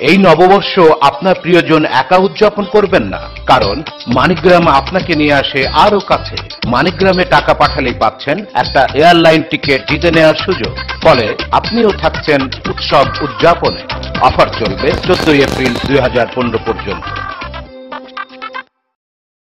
এই নববর্ষ আপনার প্রিয়জন একা উদযাপন করবেন না, কারণ মানিকগ্রাম আপনাকে নিয়ে আসে আরও কাছে। মানিকগ্রামে টাকা পাঠালেই পাচ্ছেন একটা এয়ারলাইন টিকিট জিতে নেওয়ার সুযোগ। ফলে আপনিও থাকছেন উৎসব উদযাপনে। অফার চলবে চোদ্দই এপ্রিল দুই হাজার পনেরো পর্যন্ত।